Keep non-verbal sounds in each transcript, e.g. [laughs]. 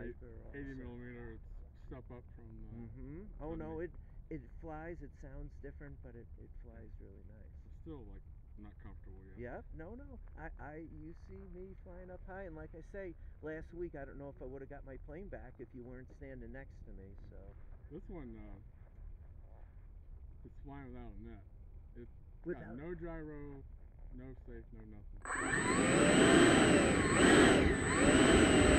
80, awesome. 80 millimeter, step up from the. Mm -hmm. Oh no, it it flies. It sounds different, but it, it flies really nice. It's still like not comfortable yet. Yep. No, no. I, I you see me flying up high, and like I say, last week I don't know if I would have got my plane back if you weren't standing next to me. So. This one, uh, it's flying without a net. It's without... got no gyro, no safe, no nothing. [laughs]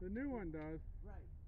the new one does. right.